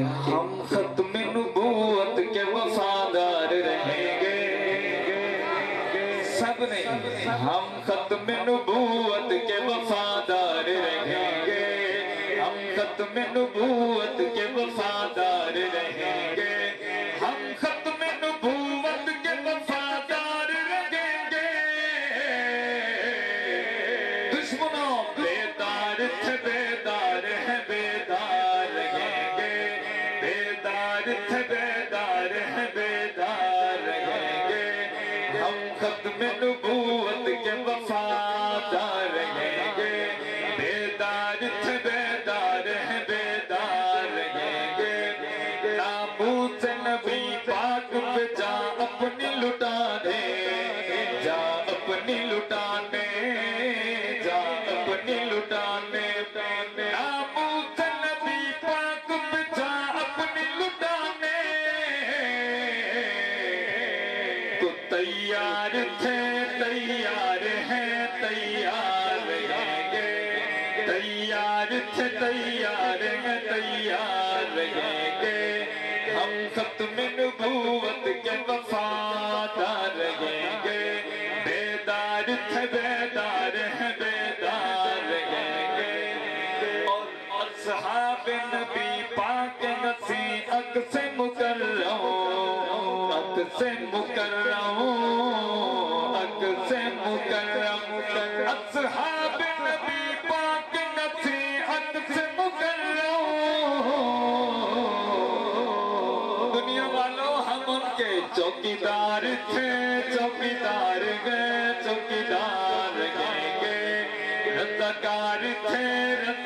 हम खत्म के वफादार रहेंगे। सब हम खत्म के वफादार रहेंगे। हम खत्म के वफादार रहेंगे। दुश्मनों थे बेदार है, बेदार हम खत्म नबूवत के वफादार रहेंगे। बेदार है, बेदार रहेंगे। जा अपनी लुटा जा अपनी लुटाने जा अपनी लुटाने तो तैयार थे, तैयार हैं, तैयार रहेंगे। तैयार थे, तैयार हैं, तैयार रहेंगे। हम खत्म नबूवत के वफादार रहेंगे। बेदार थे, बेदार हैं, बेदार रहेंगे। और सहाब नबी पाक नसी अक से अक मुकर्रम दुनिया वालों हम चौकीदार थे चौकीदार गए चौकीदार गए रजाकार थे रजाकार